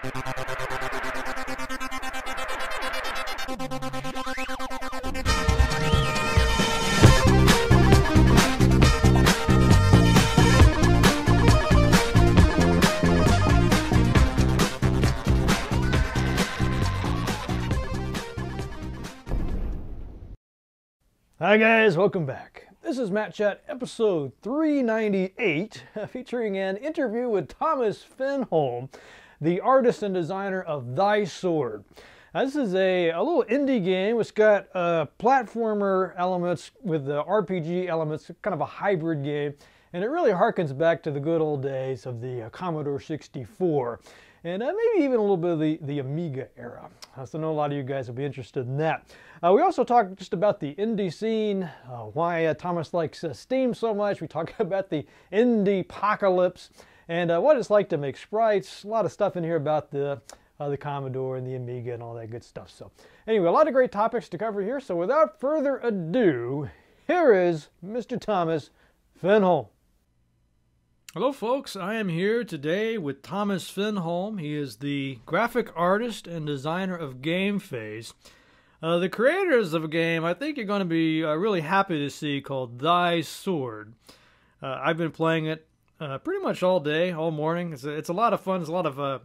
Hi guys, welcome back. This is Matt Chat episode 398 featuring an interview with Thomas Finholm, the artist and designer of Thy Sword. Now, this is a, a little indie game. It's got uh, platformer elements with the RPG elements, kind of a hybrid game. And it really harkens back to the good old days of the uh, Commodore 64 and uh, maybe even a little bit of the, the Amiga era. Uh, so I know a lot of you guys will be interested in that. Uh, we also talked just about the indie scene, uh, why uh, Thomas likes uh, Steam so much. We talk about the Indiepocalypse and what it's like to make sprites. A lot of stuff in here about the the Commodore and the Amiga and all that good stuff. So anyway, a lot of great topics to cover here. So without further ado, here is Mr. Thomas Finholm. Hello, folks. I am here today with Thomas Finholm. He is the graphic artist and designer of Gamephase. Uh, the creators of a game I think you're going to be uh, really happy to see called Thy Sword. Uh, I've been playing it uh, pretty much all day, all morning. It's a, it's a lot of fun. It's a lot of uh,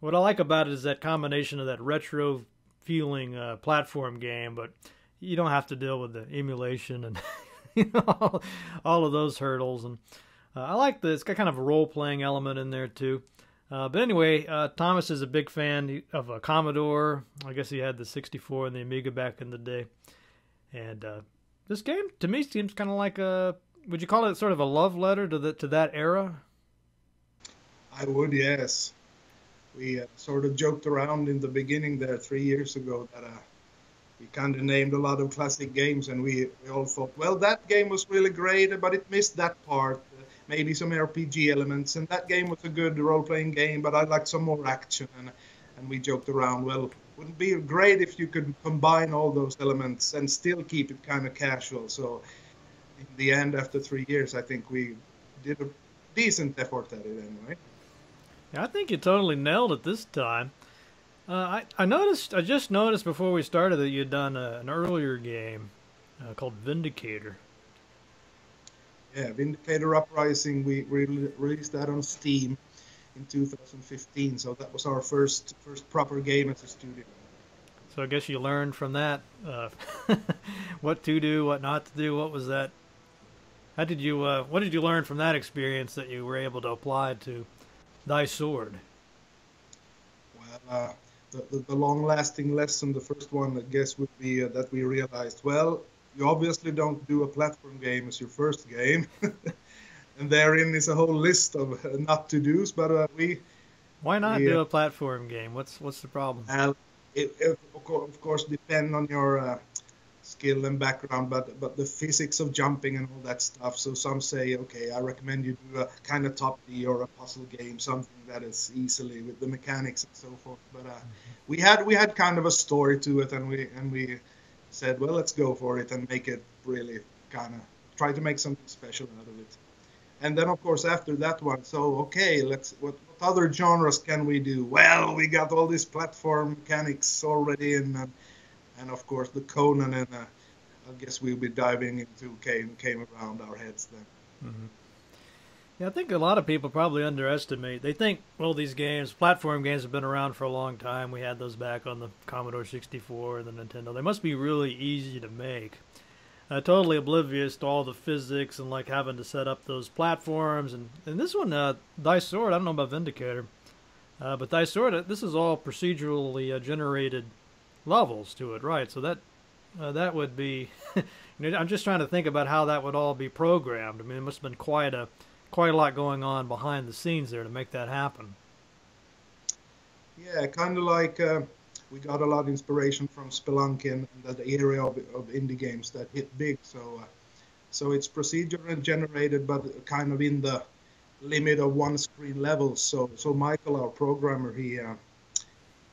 what I like about it is that combination of that retro feeling uh, platform game, but you don't have to deal with the emulation and you know, all, all of those hurdles and uh, I like this. It's got kind of a role playing element in there too. Uh, but anyway, uh, Thomas is a big fan of a Commodore. I guess he had the 64 and the Amiga back in the day. And this game to me seems kind of like a. Would you call it sort of a love letter to the to that era? I would, yes. We uh, sort of joked around in the beginning there three years ago that uh, we kind of named a lot of classic games, and we, we all thought, well, that game was really great, but it missed that part maybe some RPG elements. And that game was a good role playing game, but I'd like some more action. And, and we joked around, well, wouldn't be great if you could combine all those elements and still keep it kind of casual. So in the end, after three years, I think we did a decent effort at it anyway. Yeah, I think you totally nailed it this time. Uh, I, I noticed, I just noticed before we started that you'd done a, an earlier game uh, called Vindicator yeah, Vindicator Uprising, we re- released that on Steam in 2015. So that was our first first proper game as a studio. So I guess you learned from that uh, what to do, what not to do. What was that? How did you? Uh, what did you learn from that experience that you were able to apply to thy sword? Well, uh, the, the, the long-lasting lesson, the first one, I guess, would be uh, that we realized, well, you obviously don't do a platform game as your first game. and therein is a whole list of uh, not to dos. But uh, we why not we, do uh, a platform game? What's what's the problem? It, it, of course, depend on your uh, skill and background, but but the physics of jumping and all that stuff. So some say, okay, I recommend you do a kind of top D or a puzzle game, something that is easily with the mechanics and so forth. But uh, we had we had kind of a story to it, and we and we said, well, let's go for it and make it really kind of try to make something special out of it. And then, of course, after that one, so okay, let's what, what other genres can we do? Well, we got all these platform mechanics already, and and, of course the Conan, and uh, I guess we'll be diving into came came around our heads then. Mm-hmm. Yeah, I think a lot of people probably underestimate. They think, well, these games, platform games, have been around for a long time. We had those back on the Commodore 64 and the Nintendo. They must be really easy to make. Uh, totally oblivious to all the physics and like having to set up those platforms. And, and this one, uh, Thy Sword, I don't know about Vindicator, uh, but Thy Sword, uh, this is all procedurally uh, generated levels to it, right? So that uh, that would be. I'm just trying to think about how that would all be programmed. I mean, it must have been quite a quite a lot going on behind the scenes there to make that happen. Yeah, kind of like uh, we got a lot of inspiration from Spelunky and that area of, of indie games that hit big. So, uh, so it's procedurally generated, but kind of in the limit of one screen levels. So, so Michael, our programmer, he.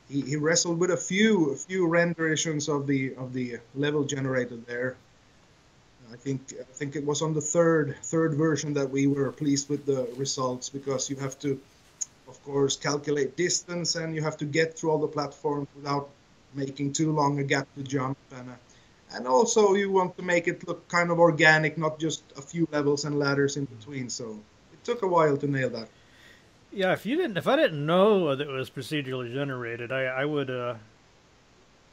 He, he wrestled with a few a few renditions of the of the level generated there I think I think it was on the third third version that we were pleased with the results because you have to of course, calculate distance, and you have to get through all the platforms without making too long a gap to jump. And, uh, and also, you want to make it look kind of organic, not just a few levels and ladders in between. So it took a while to nail that. Yeah, if you didn't, if I didn't know that it was procedurally generated, I, I would, uh,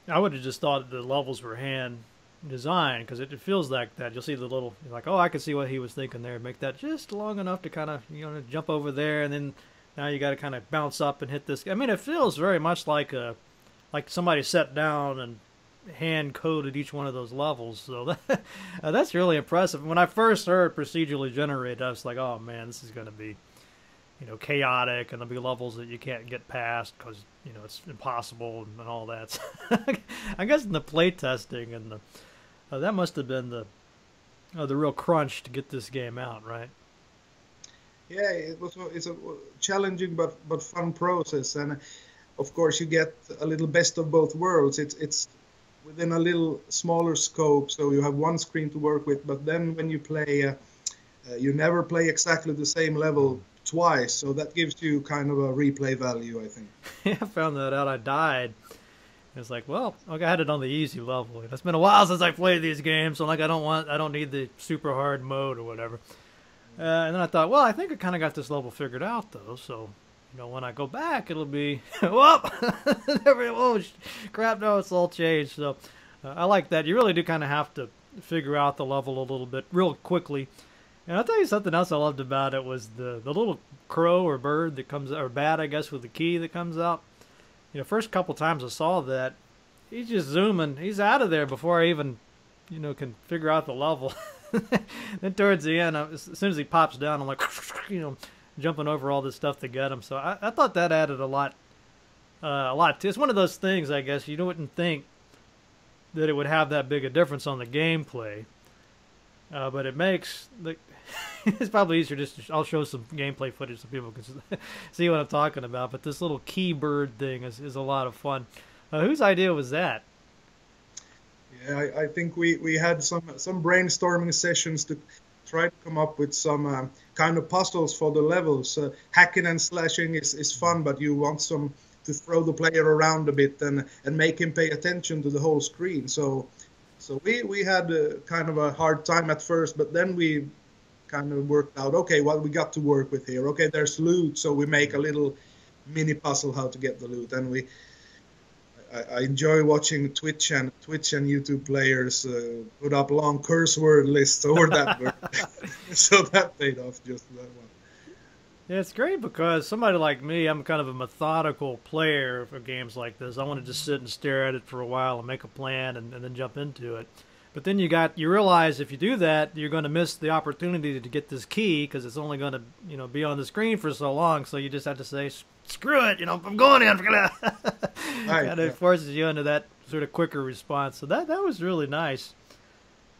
I would have just thought the levels were hand designed because it, it, feels like that. You'll see the little, like, oh, I can see what he was thinking there. Make that just long enough to kind of, you know, jump over there, and then now you got to kind of bounce up and hit this. I mean, it feels very much like a, like somebody sat down and hand coded each one of those levels. So that, uh, that's really impressive. When I first heard procedurally generated, I was like, oh man, this is going to be, you know, chaotic, and there'll be levels that you can't get past because you know it's impossible and, and all that. I guess in the playtesting and the uh, that must have been the uh, the real crunch to get this game out, right? Yeah, it was. It's a challenging but but fun process, and of course you get a little best of both worlds. It's it's within a little smaller scope, so you have one screen to work with. But then when you play, uh, uh, you never play exactly the same level twice, so that gives you kind of a replay value, I think. yeah, I found that out. I died. It's like, well, I had it on the easy level. It's been a while since I played these games, so like I don't want, I don't need the super hard mode or whatever. Uh, and then I thought, well, I think I kind of got this level figured out though, so you know, when I go back, it'll be, whoop, oh crap, no, it's all changed. So uh, I like that. You really do kind of have to figure out the level a little bit real quickly. And I'll tell you something else I loved about it was the, the little crow or bird that comes, or bat, I guess, with the key that comes out. You know, first couple times I saw that, he's just zooming. He's out of there before I even, you know, can figure out the level. then towards the end, as soon as he pops down, I'm like, you know, jumping over all this stuff to get him. So I, I thought that added a lot, uh, a lot. To, it's one of those things, I guess, you wouldn't think that it would have that big a difference on the gameplay. Uh, but it makes the. it's probably easier just. To, I'll show some gameplay footage so people can see what I'm talking about. But this little key bird thing is, is a lot of fun. Uh, whose idea was that? Yeah, I, I, think we, we had some some brainstorming sessions to try to come up with some uh, kind of puzzles for the levels. Uh, hacking and slashing is, is fun, but you want some to throw the player around a bit and and make him pay attention to the whole screen. So so we we had a, kind of a hard time at first, but then we kind of worked out. Okay, what we got to work with here. Okay, there's loot, so we make a little mini puzzle how to get the loot, and we I, I enjoy watching Twitch and Twitch and YouTube players uh, put up long curse word lists over that word. so that paid off just that one. Yeah, it's great because somebody like me, I'm kind of a methodical player for games like this. I want to just sit and stare at it for a while and make a plan and, and then jump into it. But then you got you realize if you do that, you're going to miss the opportunity to get this key because it's only going to you know be on the screen for so long. So you just have to say screw it, you know, I'm going in. I'm gonna. right, and it forces you into that sort of quicker response. So that that was really nice.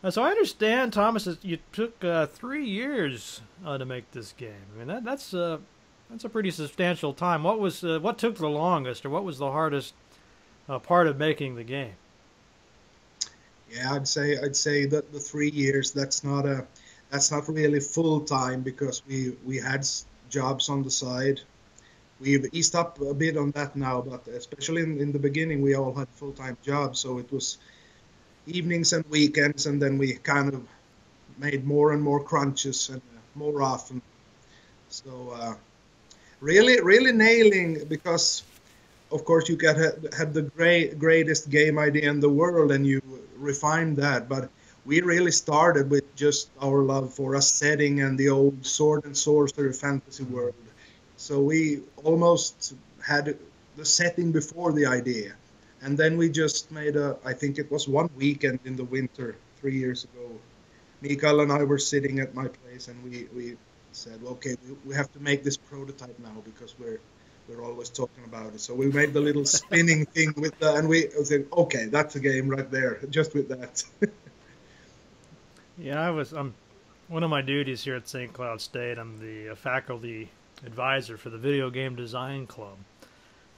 Uh, so I understand, Thomas, you took uh, three years uh, to make this game. I mean, that, that's uh, that's a pretty substantial time. What was uh, what took the longest, or what was the hardest uh, part of making the game? Yeah, I'd say I'd say that the three years. That's not a that's not really full time because we we had jobs on the side we've eased up a bit on that now, but especially in, in the beginning, we all had full time jobs, so it was evenings and weekends, and then we kind of made more and more crunches and more often. So uh, really, really nailing because, of course, you get had the great, greatest game idea in the world, and you refine that, but we really started with just our love for a setting and the old sword and sorcery fantasy world so we almost had the setting before the idea. And then we just made a, I think it was one weekend in the winter three years ago. Mikael and I were sitting at my place and we, we said, okay, we, we have to make this prototype now because we're we're always talking about it. So we made the little spinning thing with the, and we said, okay, that's a game right there, just with that. yeah, I was. I'm one of my duties here at St. Cloud State. I'm the faculty advisor for the Video Game Design Club.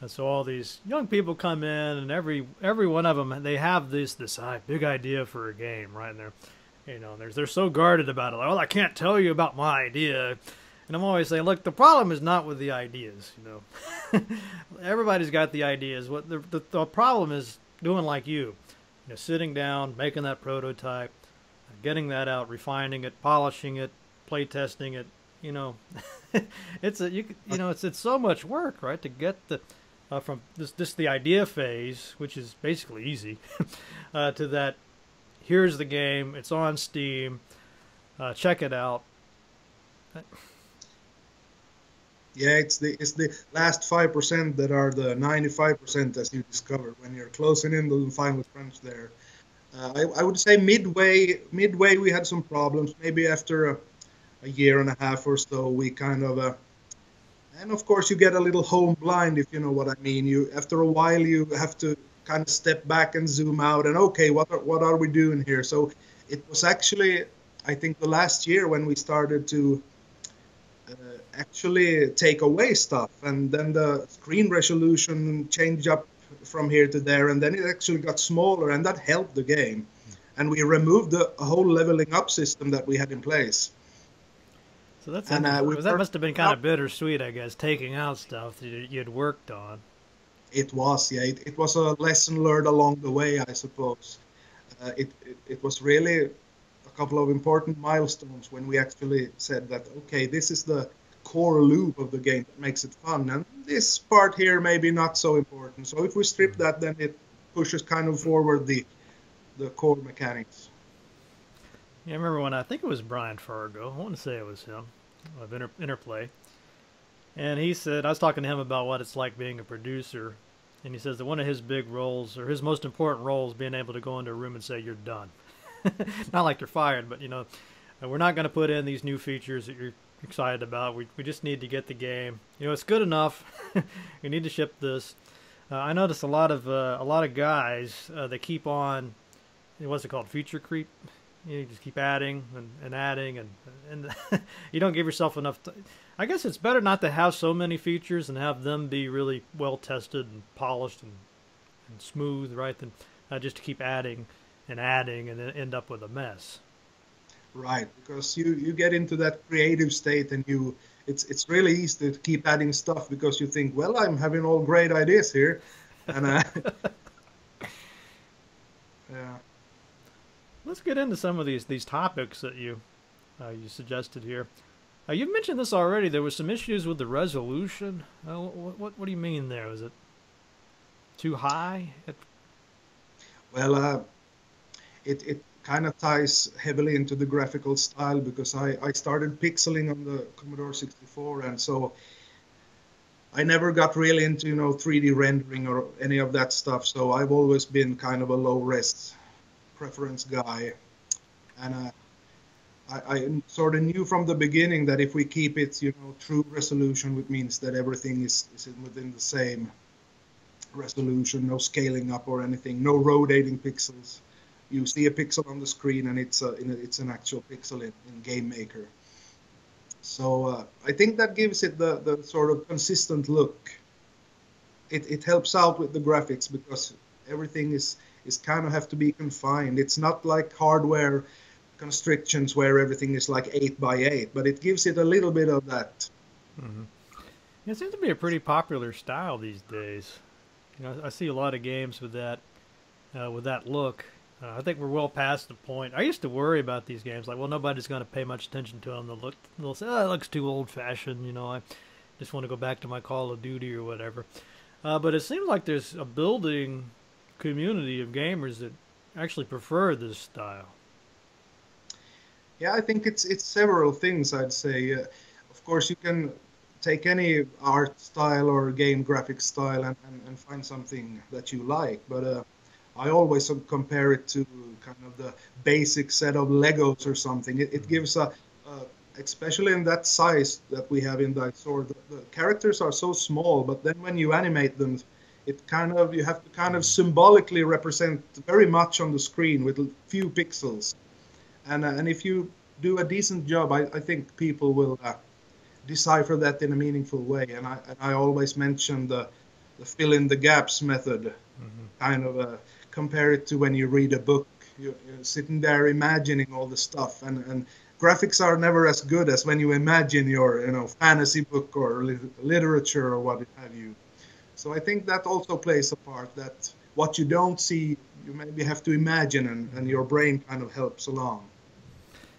And so all these young people come in, and every every one of them they have this this uh, big idea for a game, right? And they're you know they're they're so guarded about it. Like, well, I can't tell you about my idea. And I'm always saying, look, the problem is not with the ideas. You know, everybody's got the ideas. What the, the, the problem is doing like you, you know, sitting down, making that prototype, getting that out, refining it, polishing it, play testing it. You know, it's a you you know it's it's so much work, right? To get the uh, from this this the idea phase, which is basically easy, uh, to that. Here's the game. It's on Steam. Uh, check it out. Yeah, it's the it's the last five percent that are the ninety five percent as you discover when you're closing in the final crunch there. Uh, I, I, would say midway midway we had some problems. Maybe after a, a year and a half or so, we kind of uh, and of course you get a little home blind if you know what I mean. You after a while you have to kind of step back and zoom out and okay, what are, what are we doing here? So it was actually I think the last year when we started to actually take away stuff and then the screen resolution changed up from here to there and then it actually got smaller and that helped the game. And we removed the whole leveling up system that we had in place. So that's and, uh, that must have been kind of bittersweet i guess taking out stuff that you'd worked on. It was yeah. It, it was a lesson learned along the way i suppose. Uh, it, it, it was really couple of important milestones when we actually said that okay, this is the core loop of the game that makes it fun, and this part here maybe not so important. So if we strip mm-hmm. that, then it pushes kind of forward the the core mechanics. Yeah, I remember when I think it was Brian Fargo. I want to say it was him of Inter- Interplay, and he said I was talking to him about what it's like being a producer, and he says that one of his big roles or his most important roles being able to go into a room and say you're done. not like you're fired, but you know, we're not going to put in these new features that you're excited about. We we just need to get the game. You know, it's good enough. we need to ship this. Uh, I notice a lot of uh, a lot of guys uh, that keep on. What's it called? Feature creep. You, just keep adding and, and adding, and and you don't give yourself enough. T- I guess it's better not to have so many features and have them be really well tested and polished and, and smooth, right? Than uh, just to keep adding and adding and then end up with a mess. Right, because you you get into that creative state and you it's it's really easy to keep adding stuff because you think, well, I'm having all great ideas here, and uh, yeah. Let's get into some of these these topics that you uh, you suggested here. Uh, you mentioned this already. There was some issues with the resolution. Uh, what, what, what do you mean there? Was it too high? Well, uh, it, it kind of ties heavily into the graphical style because I, I started pixeling on the Commodore 64 and so I never got really into you know 3D rendering or any of that stuff. So I've always been kind of a low res preference guy. And uh, I, I, sort of knew from the beginning that if we keep it you know true resolution which means that everything is, is within the same resolution no scaling up or anything no rotating pixels you see a pixel on the screen and it's a, it's an actual pixel in, in Game Maker. So uh, I think that gives it the, the sort of consistent look. It, it helps out with the graphics because everything is, is kind of have to be confined. It's not like hardware constrictions where everything is like 8 by 8, but it gives it a little bit of that. Mm-hmm. It seems to be a pretty popular style these days. You know, I see a lot of games with that uh, with that look. Uh, I think we're well past the point. I used to worry about these games, like, well, nobody's going to pay much attention to them. They'll look, they'll say, oh, it looks too old-fashioned. You know, I just want to go back to my Call of Duty or whatever. Uh, but it seems like there's a building community of gamers that actually prefer this style. Yeah, I think it's it's several things. I'd say, uh, of course, you can take any art style or game graphic style and, and, and find something that you like, but uh, I always compare it to kind of the basic set of Legos or something. It, it mm-hmm. gives a, especially in that size that we have in Thy Sword, the, the, characters are so small, but then when you animate them, it kind of you have to kind of symbolically represent very much on the screen with few pixels, and uh, and if you do a decent job, I, I think people will uh, decipher that in a meaningful way. And I and I always mention the the fill in the gaps method, mm-hmm. kind of a compare it to when you read a book. You're, you're, sitting there imagining all the stuff, and, and graphics are never as good as when you imagine your you know fantasy book or literature or what have you. So I think that also plays a part. That what you don't see, you maybe have to imagine, and, and your brain kind of helps along.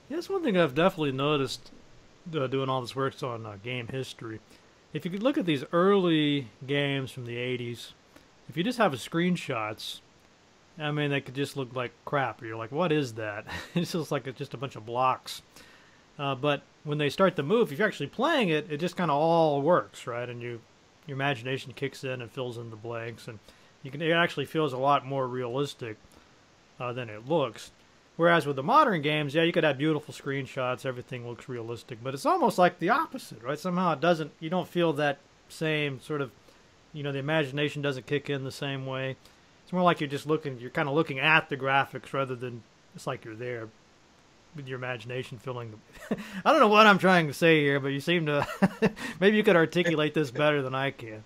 Yeah, that's one thing I've definitely noticed uh, doing all this work on uh, game history. If you could look at these early games from the 80s, if you just have a screenshots, I mean, they could just look like crap. You're like, what is that? it looks like it's just a bunch of blocks. Uh, but when they start to move, if you're actually playing it, it just kind of all works, right? And you, your imagination kicks in and fills in the blanks, and you can. It actually feels a lot more realistic uh, than it looks. Whereas with the modern games, yeah, you could have beautiful screenshots, everything looks realistic, but it's almost like the opposite, right? Somehow it doesn't. You don't feel that same sort of, you know, the imagination doesn't kick in the same way. It's more like you're just looking. You're kind of looking at the graphics rather than it's like you're there with your imagination filling. The, I don't know what I'm trying to say here, but you seem to. maybe you could articulate this better than I can.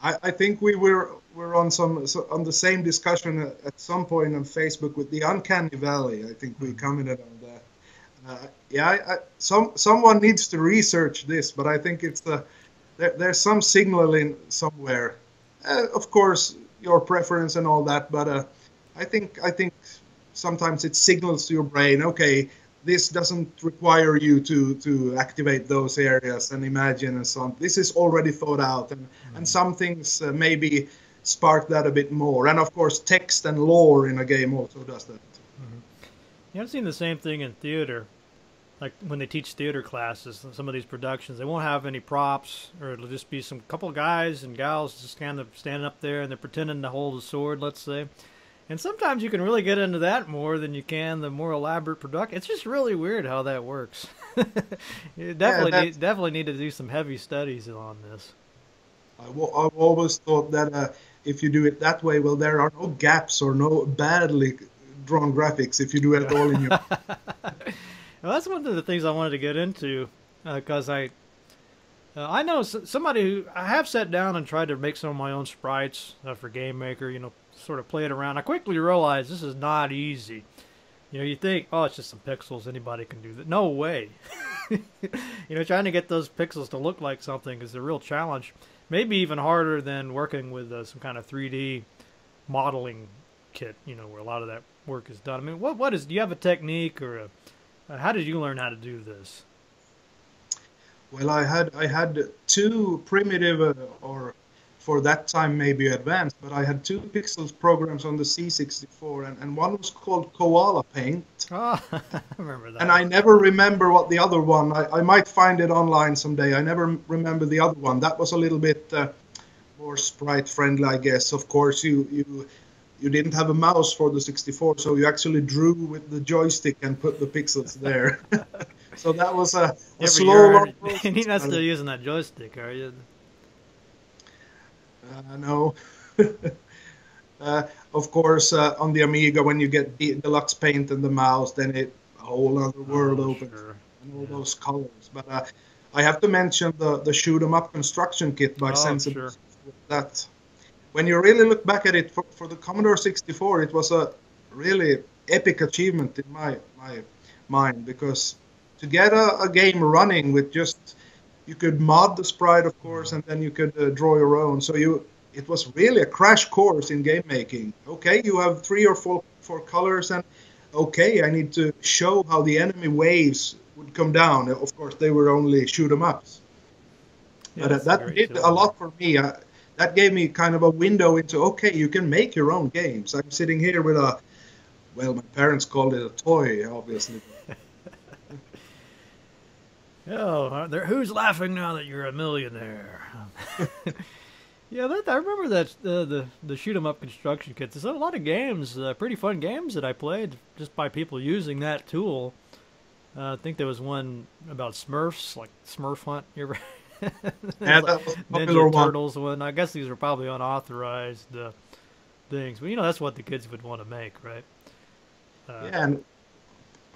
I, I think we were were on some so on the same discussion at, at, some point on Facebook with the uncanny valley. I think we hmm. commented on that. Uh, yeah, I, I, some someone needs to research this, but I think it's the there, there's some signal in somewhere. Uh, of course, your preference and all that, but uh, I think I think sometimes it signals to your brain, okay, this doesn't require you to to activate those areas and imagine and so on. This is already thought out, and mm-hmm. and some things uh, maybe spark that a bit more. And of course, text and lore in a game also does that. Mm-hmm. Yeah, I've seen the same thing in theater. Like when they teach theater classes, some of these productions, they won't have any props, or it'll just be some couple guys and gals just kind of standing up there and they're pretending to hold a sword, let's say and sometimes you can really get into that more than you can the more elaborate production. It's just really weird how that works. you definitely yeah, need, definitely need to do some heavy studies on this. I w- I've always thought that uh, if you do it that way, well, there are no gaps or no badly drawn graphics if you do it all in your. well, that's one of the things I wanted to get into because uh, I. Uh, I know somebody who I have sat down and tried to make some of my own sprites uh, for Game Maker. You know, sort of play it around. I quickly realized this is not easy. You know, you think, oh, it's just some pixels. Anybody can do that. No way. you know, trying to get those pixels to look like something is a real challenge. Maybe even harder than working with uh, some kind of 3D modeling kit. You know, where a lot of that work is done. I mean, what what is? Do you have a technique or a? How did you learn how to do this? Well, I had I had two primitive uh, or for that time maybe advanced, but I had two pixels programs on the C64, and, and one was called Koala Paint. Oh, I remember that. And I never remember what the other one. I, I might find it online someday. I never remember the other one. That was a little bit uh, more sprite friendly, I guess. Of course, you you you didn't have a mouse for the 64, so you actually drew with the joystick and put the pixels there. so that was a, a slow. You're not still using that joystick, are you? Uh, no. uh, of course, uh, on the Amiga, when you get the deluxe paint and the mouse, then it a whole other world oh, opens sure. and all yeah. those colors. But uh, I have to mention the the shoot 'em up construction kit by oh, Sensible. Sure. That when you really look back at it for, for the Commodore 64, it was a really epic achievement in my my mind because to get a, a game running with just you could mod the sprite, of course, and then you could uh, draw your own. So you, it was really a crash course in game making. Okay, you have three or four four colors, and okay, I need to show how the enemy waves would come down. Of course, they were only shoot 'em ups, yeah, but uh, that did a lot for me. That gave me kind of a window into okay, you can make your own games. I'm sitting here with a, well, my parents called it a toy, obviously. Oh, who's laughing now that you're a millionaire? yeah, that, I remember that uh, the the shoot 'em up construction kits. There's a lot of games, uh, pretty fun games that I played just by people using that tool. Uh, I think there was one about Smurfs, like Smurf Hunt. You ever? yeah, that was Ninja one. Turtles one. I guess these are probably unauthorized uh, things, but you know that's what the kids would want to make, right? Uh, yeah, and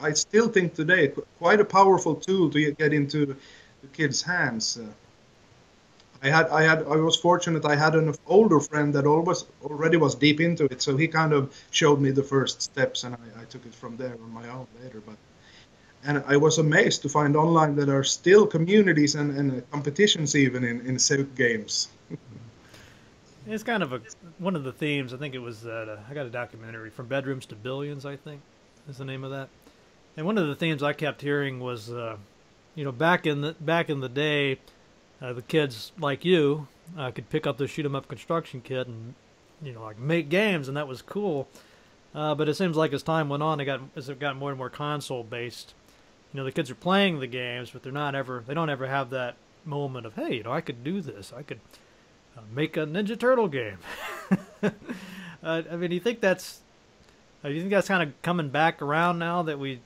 I still think today quite a powerful tool to get into the kids' hands. Uh, I had, I had, I was fortunate. I had an older friend that always already was deep into it, so he kind of showed me the first steps, and I, I took it from there on my own later. But and I was amazed to find online that there are still communities and, and competitions even in, in SEUCK games. it's kind of a one of the themes. I think it was uh, I got a documentary from bedrooms to billions. I think is the name of that. And one of the themes I kept hearing was, uh, you know, back in the back in the day, uh, the kids like you uh, could pick up the shoot 'em up construction kit and you know like make games, and that was cool. Uh, but it seems like as time went on, it got as it got more and more console based. You know, the kids are playing the games, but they're not ever they don't ever have that moment of hey, you know, I could do this. I could uh, make a Ninja Turtle game. uh, I mean, do you think that's uh, do you think that's kind of coming back around now that we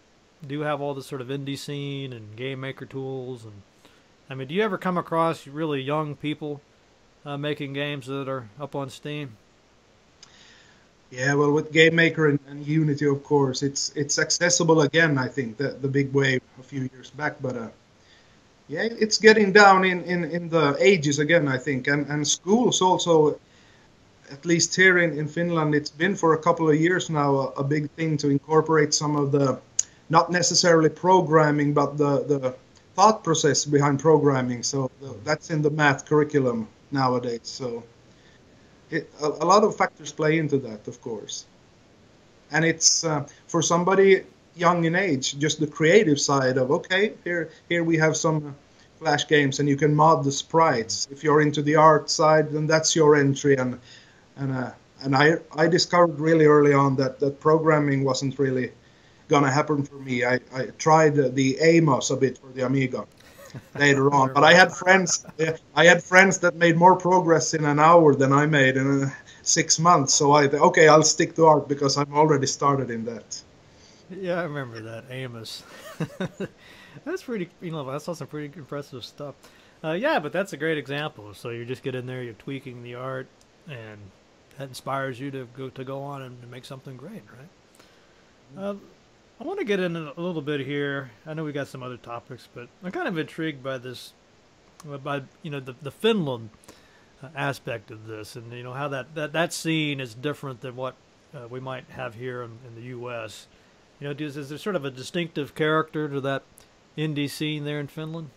do have all this sort of indie scene and game maker tools and I mean, do you ever come across really young people uh, making games that are up on Steam? Yeah, well, with Game Maker and, and, Unity, of course, it's it's accessible again. I think the the big wave a few years back, but uh, yeah, it's getting down in, in, in the ages again. I think, and and schools also, at least here in, in Finland, it's been for a couple of years now a, a big thing to incorporate some of the, not necessarily programming, but the the thought process behind programming. So the, that's in the math curriculum nowadays. So it, a, a, lot of factors play into that, of course. And it's uh, for somebody young in age, just the creative side of okay, here here we have some flash games, and you can mod the sprites. If you're into the art side, then that's your entry. And and uh, and I I discovered really early on that that programming wasn't really gonna happen for me. I, I tried the Amos a bit for the Amiga later on. But I had friends, I had friends that made more progress in an hour than I made in uh, six months. So I okay, I'll stick to art because I'm already started in that. Yeah, I remember that Amos. that's pretty. You know, I saw some pretty impressive stuff. Uh, yeah, but that's a great example. So you just get in there, you're tweaking the art, and that inspires you to go to go on and make something great, right? Uh, I want to get in a little bit here. I know we got some other topics, but I'm kind of intrigued by this, by you know the the Finland uh, aspect of this, and you know how that that that scene is different than what uh, we might have here in, in the U.S. You know, is, is there sort of a distinctive character to that indie scene there in Finland?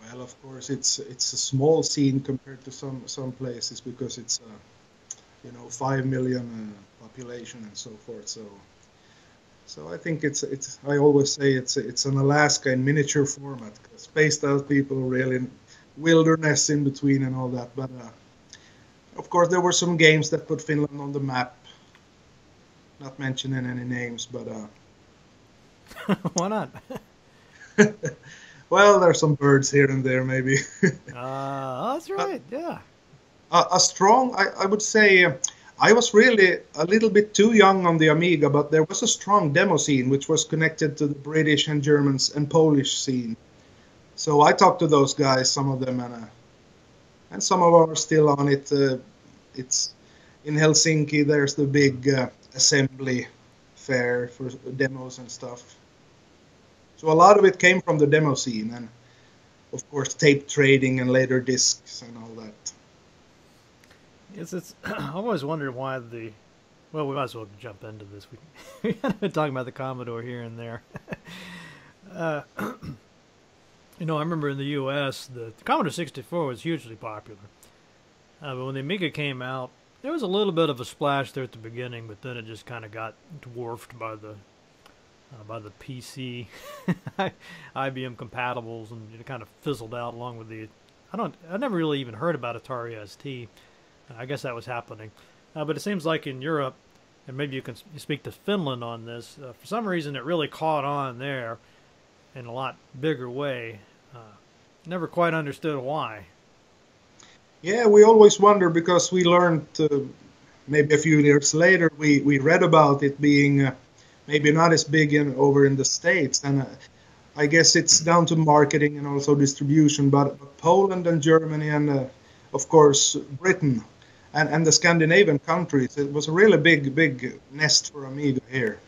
Well, of course, it's it's a small scene compared to some some places because it's uh, you know five million uh, population and so forth. So so I think it's it's. I always say it's it's an Alaska in miniature format. Spaced out people, really wilderness in between and all that. But uh, of course, there were some games that put Finland on the map. Not mentioning any names, but uh, why not? well, there's some birds here and there, maybe. uh, that's right. But, yeah. A, a strong, I, I would say. Uh, I was really a little bit too young on the Amiga, but there was a strong demo scene which was connected to the British and Germans and Polish scene. So I talked to those guys, some of them, and uh, and some of them are still on it. Uh, it's in Helsinki. There's the big uh, assembly fair for demos and stuff. So a lot of it came from the demo scene, and of course tape trading and later discs and all that. It's, it's I've always wondered why the well we might as well jump into this. We we been talking about the Commodore here and there. Uh, you know I remember in the U.S. the, the Commodore 64 was hugely popular. Uh, but when the Amiga came out there was a little bit of a splash there at the beginning but then it just kind of got dwarfed by the uh, by the PC IBM compatibles and it kind of fizzled out along with the I don't I never really even heard about Atari ST I guess that was happening. Uh, but it seems like in Europe, and maybe you can speak to Finland on this, uh, for some reason it really caught on there in a lot bigger way. Uh, never quite understood why. Yeah, we always wonder because we learned maybe a few years later, we, we read about it being uh, maybe not as big in, over in the States. And uh, I guess it's down to marketing and also distribution. But, but Poland and Germany and, uh, of course, Britain and, and the Scandinavian countries. It was a really big, big nest for Amiga here.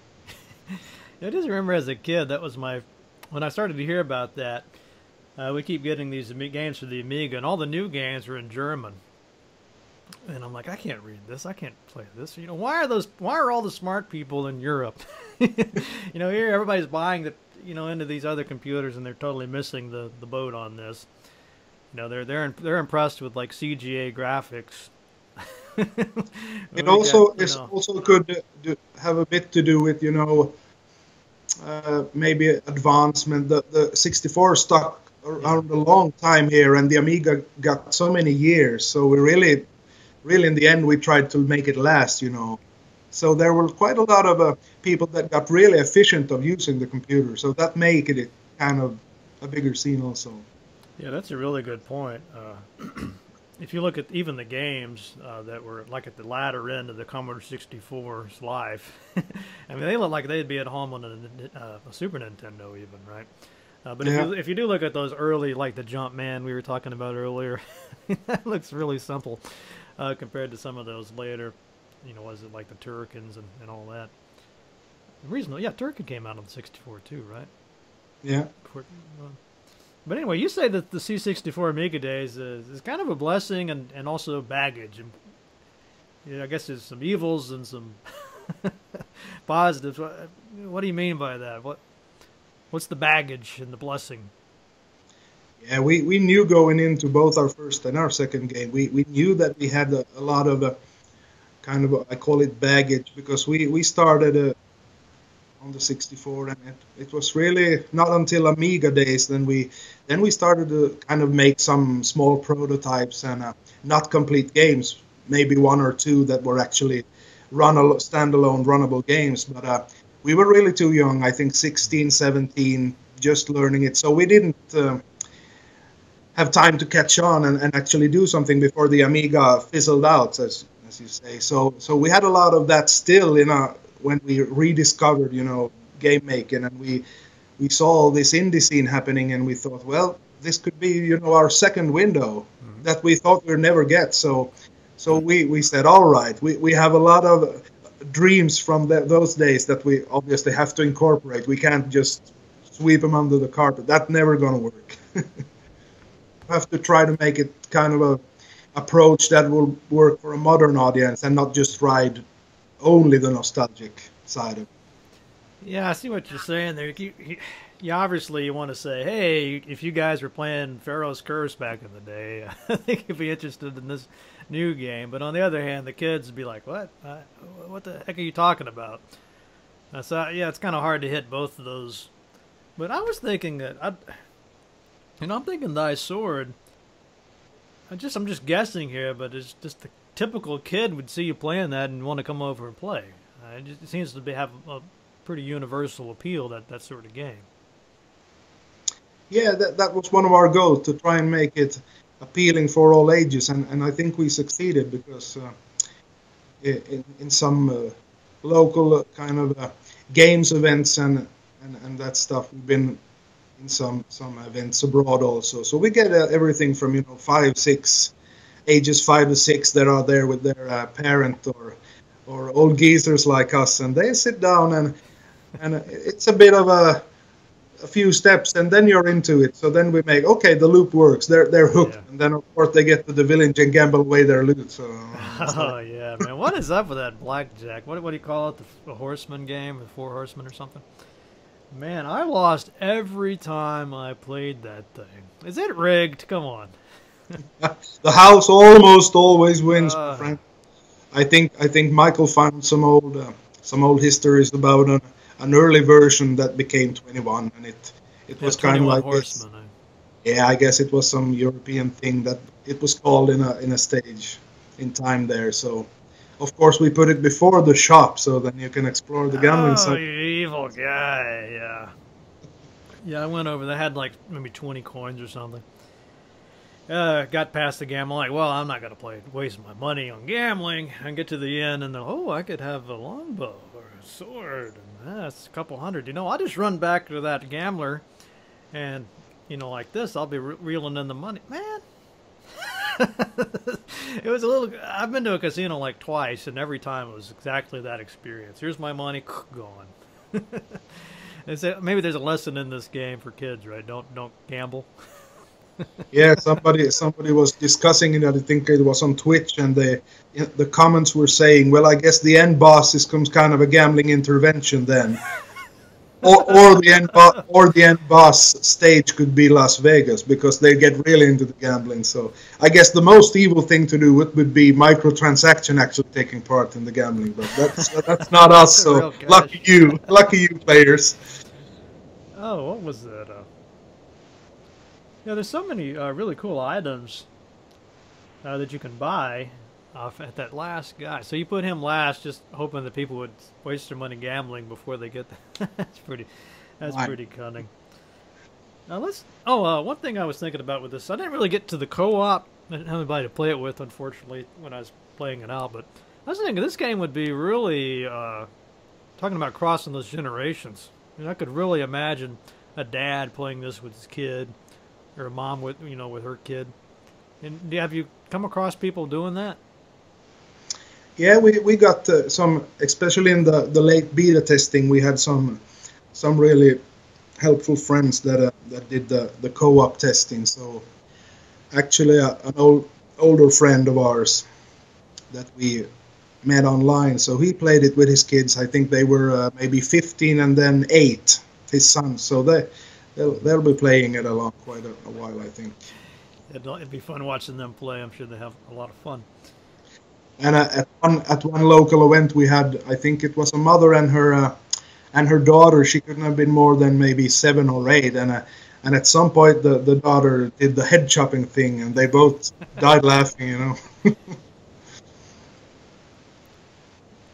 I just remember as a kid, that was my, when I started to hear about that, uh, we keep getting these games for the Amiga, and all the new games are in German. and I'm like, I can't read this. I can't play this. You know, why are those? Why are all the smart people in Europe? you know, here everybody's buying the, you know, into these other computers, and they're totally missing the the boat on this. You know, they're they're they're impressed with like CGA graphics. it also got, this know. also could have a bit to do with you know uh, maybe advancement. The the 64 stuck around a long time here, and the Amiga got so many years. So we really really in the end we tried to make it last, you know. So there were quite a lot of uh, people that got really efficient of using the computer. So that made it kind of a bigger scene also. Yeah, that's a really good point. Uh, if you look at even the games uh, that were like at the latter end of the Commodore 64's life, I mean, they look like they'd be at home on a, uh, a Super Nintendo, even, right? Uh, but yeah. if, you, if you do look at those early, like the Jumpman we were talking about earlier, that looks really simple uh, compared to some of those later, you know, was it like the Turricans and, and all that. Reasonable, yeah. Turrican came out on the 64 too, right? Yeah. But anyway, you say that the C64 Amiga days is, is kind of a blessing and, and also baggage. And you know, I guess there's some evils and some positives. What, what do you mean by that? What What's the baggage and the blessing? Yeah, we, we knew going into both our first and our second game, we, we knew that we had a, a lot of a, kind of a, I call it baggage because we we started uh, on the 64 and it, it was really not until Amiga days then we then we started to kind of make some small prototypes and uh, not complete games, maybe one or two that were actually run standalone runnable games, but uh, we were really too young. I think 16, 17, just learning it. So we didn't. Uh, have time to catch on and, and actually do something before the Amiga fizzled out, as as you say. So so we had a lot of that still in our when we rediscovered, you know, game making, and we we saw this indie scene happening, and we thought, well, this could be, you know, our second window mm-hmm. that we thought we'd never get. So so we we said, all right, we we have a lot of dreams from the, those days that we obviously have to incorporate. We can't just sweep them under the carpet. That's never going to work. have to try to make it kind of a approach that will work for a modern audience and not just ride only the nostalgic side of it. Yeah, I see what you're saying there. You, you, you obviously want to say, hey, if you guys were playing Pharaoh's Curse back in the day, I think you'd be interested in this new game. But on the other hand, the kids would be like, what? Uh, what the heck are you talking about? Uh, so, yeah, it's kind of hard to hit both of those. But I was thinking that I'd, you know, I'm thinking thy sword. I just, I'm just guessing here, but it's just the typical kid would see you playing that and want to come over and play. Uh, it, just, it seems to be, have a pretty universal appeal that that sort of game. Yeah, that that was one of our goals to try and make it appealing for all ages, and, and I think we succeeded because uh, in, in some uh, local uh, kind of uh, games events and, and and that stuff, we've been in some some events abroad also. So we get uh, everything from you know five, six, ages five to six that are there with their uh, parent or or old geezers like us, and they sit down and and it's a bit of a a few steps and then you're into it. So then we make okay, the loop works. They're they're hooked, yeah. and then of course they get to the village and gamble away their loot. So. oh yeah, man! What is up with that blackjack? What what do you call it? The, the horseman game, the four horsemen or something? Man, I lost every time I played that thing. Is it rigged? Come on. The house almost always wins, uh, friend. I think I think Michael found some old uh, some old histories about an, an early version that became 21, and it it yeah, was kind of like this. Yeah, I guess it was some European thing that it was called in a in a stage in time there. So of course, we put it before the shop, so then you can explore the gambling oh, side. you evil guy! Yeah, yeah. I went over. They had like maybe twenty coins or something. Uh, got past the gambling. Like, well, I'm not gonna play, waste my money on gambling. And get to the end, and then oh, I could have a longbow or a sword, and that's a couple hundred. You know, I'll just run back to that gambler, and you know, like this, I'll be re- reeling in the money, man it was a little. I've been to a casino like twice, and every time it was exactly that experience. Here's my money, gone. maybe there's a lesson in this game for kids, right? Don't don't gamble. Yeah, somebody somebody was discussing it. I think it was on Twitch, and the the comments were saying, "Well, I guess the end boss is comes kind of a gambling intervention then." or, or the end bo- or the end boss stage could be Las Vegas because they get really into the gambling. So I guess the most evil thing to do would, would be microtransaction actually taking part in the gambling. But that's that's not us. So lucky you, lucky you players. Oh, what was that? Uh... Yeah, there's so many uh, really cool items uh, that you can buy off at that last guy. So you put him last, just hoping that people would waste their money gambling before they get. The that's pretty. That's pretty cunning. Now let's. Oh, uh, one thing I was thinking about with this, I didn't really get to the co-op. I didn't have anybody to play it with, unfortunately, when I was playing it out. But I was thinking this game would be really uh, talking about crossing those generations. I, mean, I could really imagine a dad playing this with his kid, or a mom with you know with her kid. And have you come across people doing that? Yeah, we, we got uh, some, especially in the, the late beta testing, we had some some really helpful friends that uh, that did the, the co-op testing. So actually, uh, an old older friend of ours that we met online. So he played it with his kids. I think they were uh, maybe 15 and then eight, his sons. So they they'll, they'll be playing it along quite a, a while, I think. It'd, it'd be fun watching them play. I'm sure they have a lot of fun. And uh, at one at one local event we had, I think it was a mother and her uh, and her daughter. She couldn't have been more than maybe seven or eight, and uh, and at some point the the daughter did the head chopping thing, and they both died laughing. You know.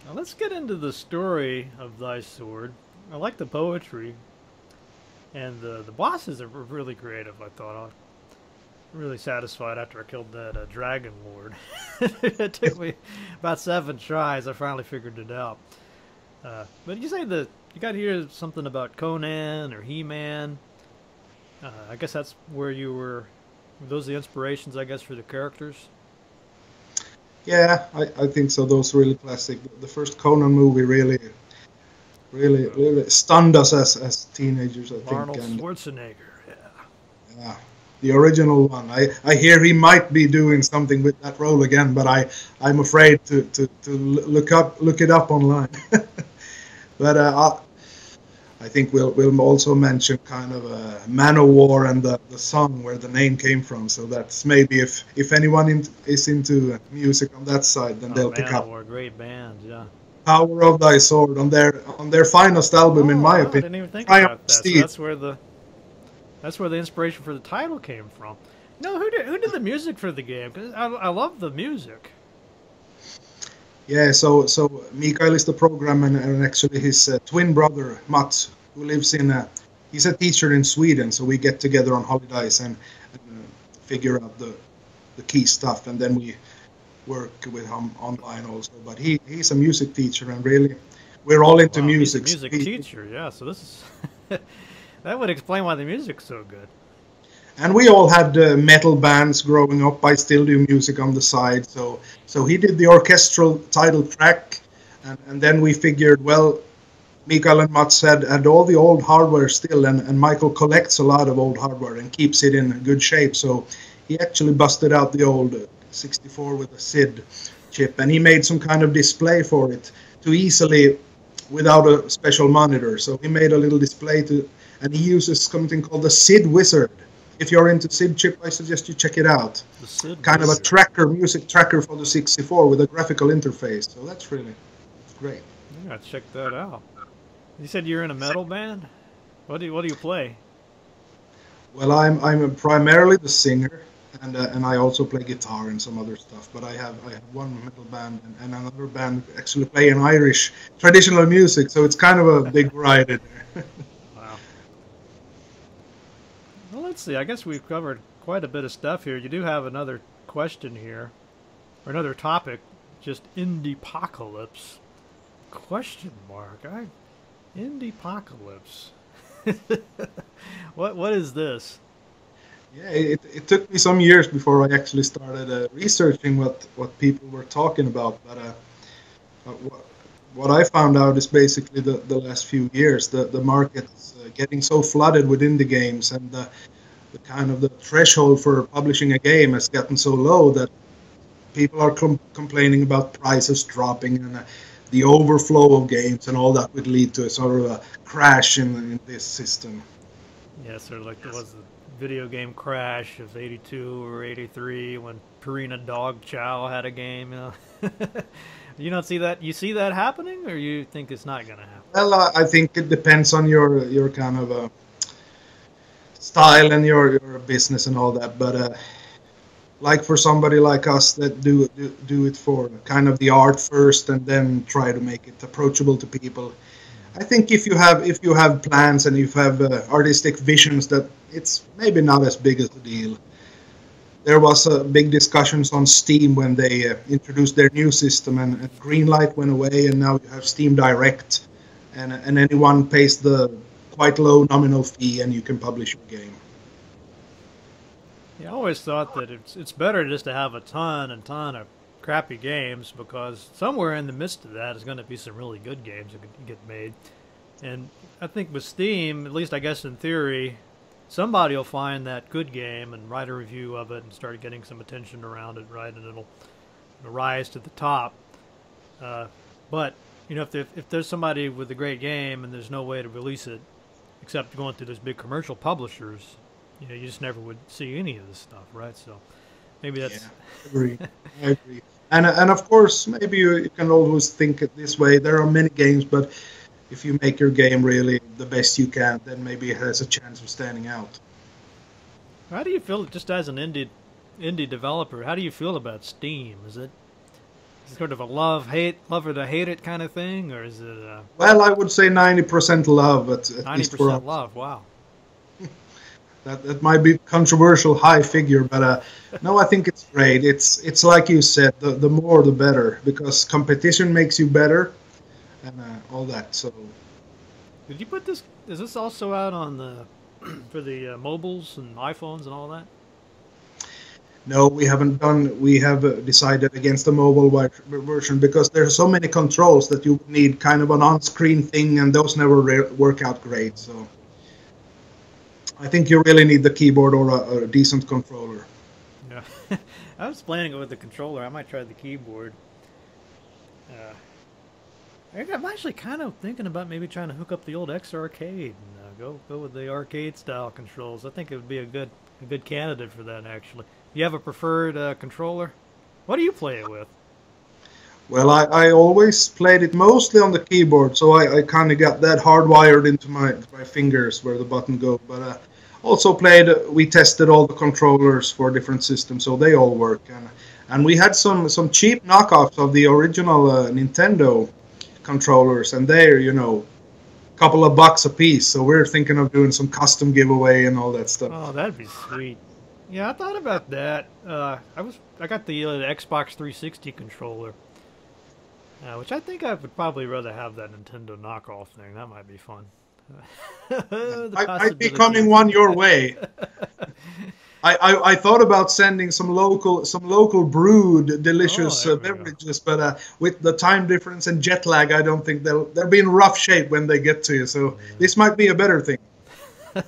now let's get into the story of thy sword. I like the poetry, and the the bosses are really creative. I thought I'm really satisfied after I killed that uh, Dragon Lord. it took me about seven tries. I finally figured it out. Uh, but you say that you got to hear something about Conan or He-Man. Uh, I guess that's where you were. were those the inspirations, I guess, for the characters? Yeah, I, I think so. Those really classic. The first Conan movie really, really, really stunned us as, as teenagers. I Arnold think. Arnold Schwarzenegger. Yeah. Yeah the original one. I, I hear he might be doing something with that role again, but I I'm afraid to, to, to look up look it up online. but uh, I think we'll we'll also mention kind of a Manowar and the, the song where the name came from. So that's maybe if if anyone in, is into music on that side, then oh, they'll Manowar, pick up. great band, yeah. Power of Thy Sword on their on their finest album, oh, in my I opinion. didn't even think Triumph about that. So that's where the that's where the inspiration for the title came from. No, who did who did the music for the game? Cause I, I love the music. Yeah, so so Mikael is the programmer, and, and actually his uh, twin brother Mats, who lives in, uh, he's a teacher in Sweden. So we get together on holidays and, and uh, figure out the the key stuff, and then we work with him online also. But he he's a music teacher, and really, we're all into wow, music. Music he, teacher, yeah. So this is that would explain why the music's so good. and we all had uh, metal bands growing up. I still do music on the side, so so he did the orchestral title track, and, and then we figured, well, Mikael and Mats had, had all the old hardware still, and, and Mikael collects a lot of old hardware and keeps it in good shape. So he actually busted out the old 64 with a SID chip, and he made some kind of display for it to easily, without a special monitor. So he made a little display to, and he uses something called the SID Wizard if you're into SID chip, I suggest you check it out. kind of a tracker, music tracker for the 64 with a graphical interface. So that's really great. I gotta check that out. You said you're in a metal band. What do you What do you play? Well, I'm I'm primarily the singer, and uh, and I also play guitar and some other stuff. But I have I have one metal band and, and another band actually playing Irish traditional music. So it's kind of a big variety there. wow. Well, let's see. I guess we've covered quite a bit of stuff here. You do have another question here, or another topic, just Indiepocalypse. Question mark. I Indiepocalypse. what what is this? Yeah, it, it took me some years before I actually started uh, researching what, what people were talking about. But uh, what, what I found out is basically the, the last few years the the market is uh, getting so flooded within the games and the the kind of the threshold for publishing a game has gotten so low that people are com- complaining about prices dropping and uh, the overflow of games and all that would lead to a sort of a crash in, in this system. Yeah, sort of like there was a video game crash of 82 or 83 when Purina Dog Chow had a game, you know. you don't see that? You see that happening, or you think it's not going to happen? Well, I think it depends on your your kind of uh, style and your your business and all that. But uh, like for somebody like us that do, do do it for kind of the art first and then try to make it approachable to people. I think if you have if you have plans and you have uh, artistic visions, that it's maybe not as big as a deal there was a big discussions on Steam when they uh, introduced their new system, and, and Greenlight went away, and now you have Steam Direct, and and anyone pays the quite low nominal fee, and you can publish your game. Yeah, I always thought that it's it's better just to have a ton and ton of crappy games because somewhere in the midst of that is going to be some really good games that get made. And I think with Steam, at least I guess in theory, somebody will find that good game and write a review of it and start getting some attention around it, right? And it'll, it'll rise to the top. Uh, but you know, if there, if there's somebody with a great game and there's no way to release it except going through those big commercial publishers, you know, you just never would see any of this stuff, right? So maybe that's. Yeah, I agree. I agree. And and of course, maybe you, you can always think it this way. There are many games, but if you make your game really the best you can, then maybe it has a chance of standing out. How do you feel just as an indie indie developer? How do you feel about Steam? Is it sort of a love hate love or to hate it kind of thing, or is it? A... Well, I would say ninety percent love, but ninety percent love. Wow. that that might be controversial high figure, but uh, no, I think it's great. It's it's like you said, the the more the better because competition makes you better and uh, all that. So, did you put this? Is this also out on the for the uh, mobiles and iPhones and all that? No, we haven't done. We have uh, decided against the mobile version because there's so many controls that you need kind of an on-screen thing, and those never work out great. So, I think you really need the keyboard or a, a decent controller. Yeah, I was planning it with the controller. I might try the keyboard. Uh, I'm actually kind of thinking about maybe trying to hook up the old X Arcade and uh, go go with the arcade style controls. I think it would be a good a good candidate for that. Actually, you have a preferred uh, controller? What do you play it with? Well, I, I always played it mostly on the keyboard, so I, I kind of got that hardwired into my my fingers where the button go. But uh, also played. We tested all the controllers for different systems, so they all work. And and we had some some cheap knockoffs of the original uh, Nintendo controllers, and they're you know a couple of bucks a piece. So we're thinking of doing some custom giveaway and all that stuff. Oh, that'd be sweet. Yeah, I thought about that. Uh, I was I got the, uh, the Xbox 360 controller, uh, which I think I would probably rather have that Nintendo knockoff thing. That might be fun. I, might be coming one your way. I, I, I, thought about sending some local some local brewed delicious oh, uh, beverages, but uh, with the time difference and jet lag, I don't think they'll they'll be in rough shape when they get to you. So yeah. this might be a better thing.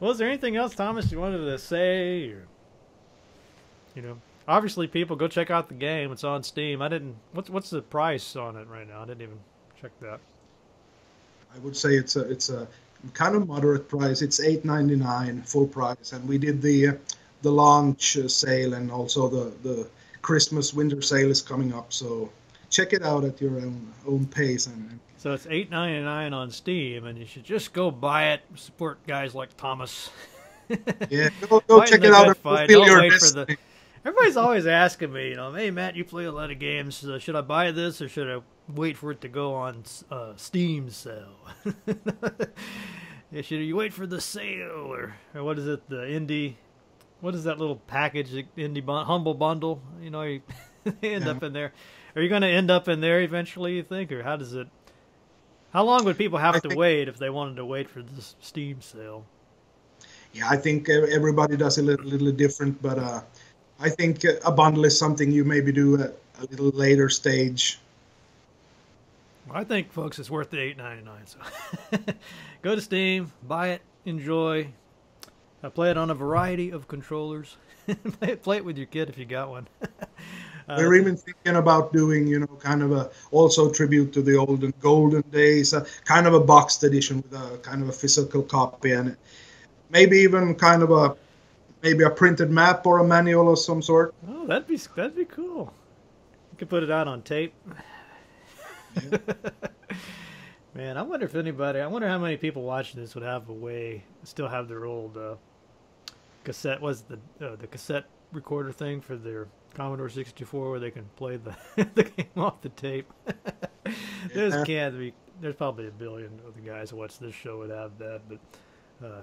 well, is there anything else, Thomas, you wanted to say? Or, you know, obviously, people go check out the game. It's on Steam. I didn't. What's what's the price on it right now? I didn't even check that. I would say it's a it's a kind of moderate price. It's eight ninety nine full price, and we did the uh, the launch uh, sale and also the the Christmas winter sale is coming up. So check it out at your own own pace. And, so it's eight ninety nine on Steam, and you should just go buy it. Support guys like Thomas. yeah, go, go check it out. Fight. Don't wait for the. Everybody's always asking me, you know, hey Matt, you play a lot of games. Uh, should I buy this or should I wait for it to go on uh, Steam sale? yeah, should you wait for the sale or, or what is it? The indie, what is that little package? Indie bun- humble bundle. You know, you end yeah. up in there. Are you going to end up in there eventually? You think, or how does it? How long would people have I to wait if they wanted to wait for the Steam sale? Yeah, I think everybody does a little, little different, but uh, I think a bundle is something you maybe do at a little later stage. I think, folks, it's worth the eight ninety nine. So go to Steam, buy it, enjoy, I play it on a variety of controllers. play, it, play it with your kid if you got one. uh, We're even thinking about doing, you know, kind of a also tribute to the olden golden days, uh, kind of a boxed edition with a kind of a physical copy and it. maybe even kind of a maybe a printed map or a manual of some sort. Oh, that'd be that'd be cool. You could put it out on tape. Man, I wonder if anybody, I wonder how many people watching this would have a way, still have their old uh, cassette, was the uh, the cassette recorder thing for their Commodore 64 where they can play the, the game off the tape. there's yeah. can't be, there's probably a billion of the guys who watch this show would have that, but. Uh,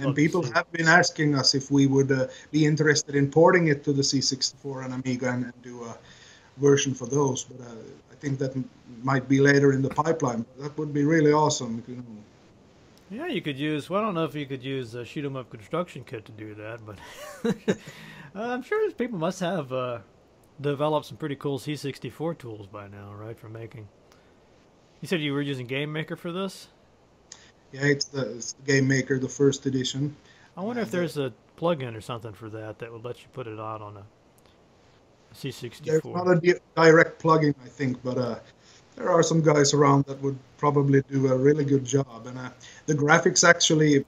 and people have been asking us if we would uh, be interested in porting it to the C64 and Amiga and, and do a version for those. But uh, Think that might be later in the pipeline. That would be really awesome. You know. Yeah, you could use. Well, I don't know if you could use a shoot 'em up construction kit to do that, but uh, I'm sure people must have uh, developed some pretty cool C64 tools by now, right? For making. You said you were using Game Maker for this. Yeah, it's the, it's the Game Maker, the first edition. I wonder if there's a plug-in or something for that that would let you put it out on a C64. There's not a direct plug-in, I think, but uh, there are some guys around that would probably do a really good job. And uh, the graphics actually,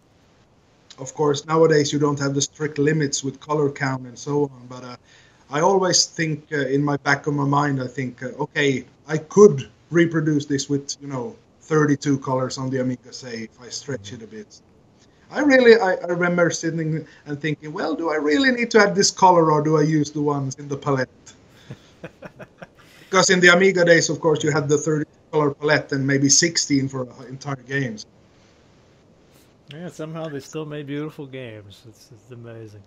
of course, nowadays you don't have the strict limits with color count and so on. But uh, I always think uh, in my back of my mind, I think, uh, okay, I could reproduce this with you know 32 colors on the Amiga, say, if I stretch it a bit. I really, I, I, remember sitting and thinking, well, do I really need to add this color or do I use the ones in the palette? because in the Amiga days, of course, you had the 30 color palette and maybe 16 for entire games. Yeah, somehow they still made beautiful games. It's, it's amazing.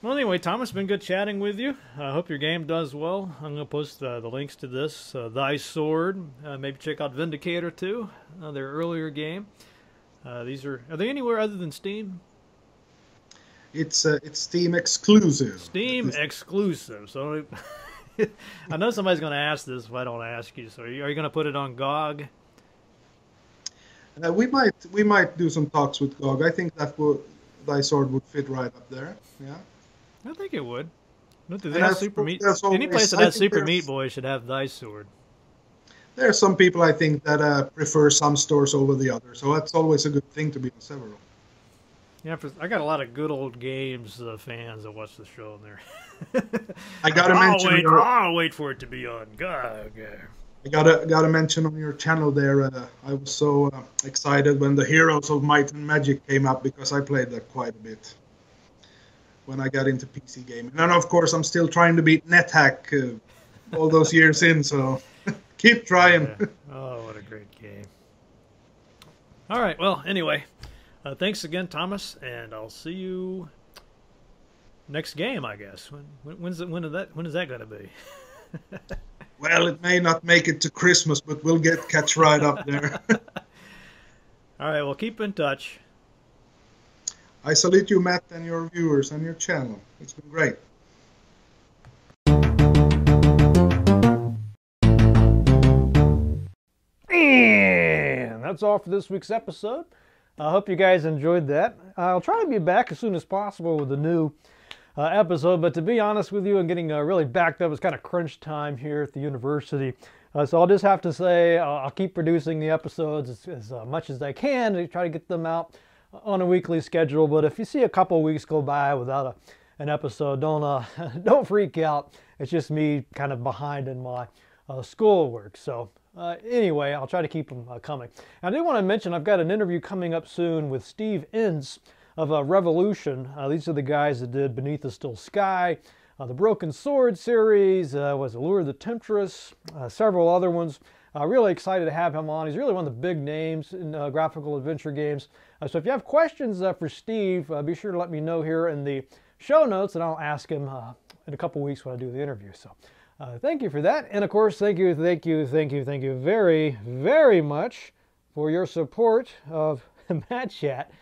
Well, anyway, Thomas, been good chatting with you. I hope your game does well. I'm going to post uh, the links to this, uh, Thy Sword. Uh, maybe check out Vindicator too, uh, their earlier game. Uh, these are are they anywhere other than Steam? It's uh, it's Steam exclusive. Steam exclusive. So I know somebody's going to ask this if I don't ask you. So are you, you going to put it on GOG? we might we might do some talks with GOG. I think that would Thy Sword would fit right up there. Yeah. I think it would. they have Super Meat? Any place that has Super Meat Boy should have Thy Sword. There are some people I think that uh, prefer some stores over the other, so that's always a good thing to be on several. Yeah, for, I got a lot of good old games uh, fans that watch the show in there. I gotta I'll mention. Wait, your, I'll wait for it to be on GOG. I gotta gotta mention on your channel there. Uh, I was so uh, excited when the Heroes of Might and Magic came up because I played that quite a bit when I got into PC gaming. And of course, I'm still trying to beat NetHack uh, all those years in, so keep trying. Yeah. Oh, what a great game. All right, well, anyway, uh, thanks again, Thomas, and I'll see you next game, I guess. When, when's it, when is that when is that going to be? well, it may not make it to Christmas, but we'll get catch right up there. All right, well, keep in touch. I salute you, Matt, and your viewers and your channel. It's been great. That's all for this week's episode. I hope you guys enjoyed that. I'll try to be back as soon as possible with a new uh, episode, but to be honest with you, I'm getting uh, really backed up. It's kind of crunch time here at the university. Uh, so I'll just have to say I'll keep producing the episodes as, as uh, much as I can to try to get them out on a weekly schedule. But if you see a couple weeks go by without a, an episode, don't uh, don't freak out. It's just me kind of behind in my uh, schoolwork. So uh, anyway, I'll try to keep them uh, coming. I do want to mention I've got an interview coming up soon with Steve Ince of uh, Revolution. Uh, these are the guys that did Beneath the Steel Sky. the Broken Sword series was Allure of the Temptress, several other ones. Uh, really excited to have him on. He's really one of the big names in uh, graphical adventure games. Uh, so if you have questions uh, for Steve, uh, be sure to let me know here in the show notes, and I'll ask him uh, in a couple weeks when I do the interview. So thank you for that. And of course, thank you, thank you, thank you, thank you very, very much for your support of Matt Chat.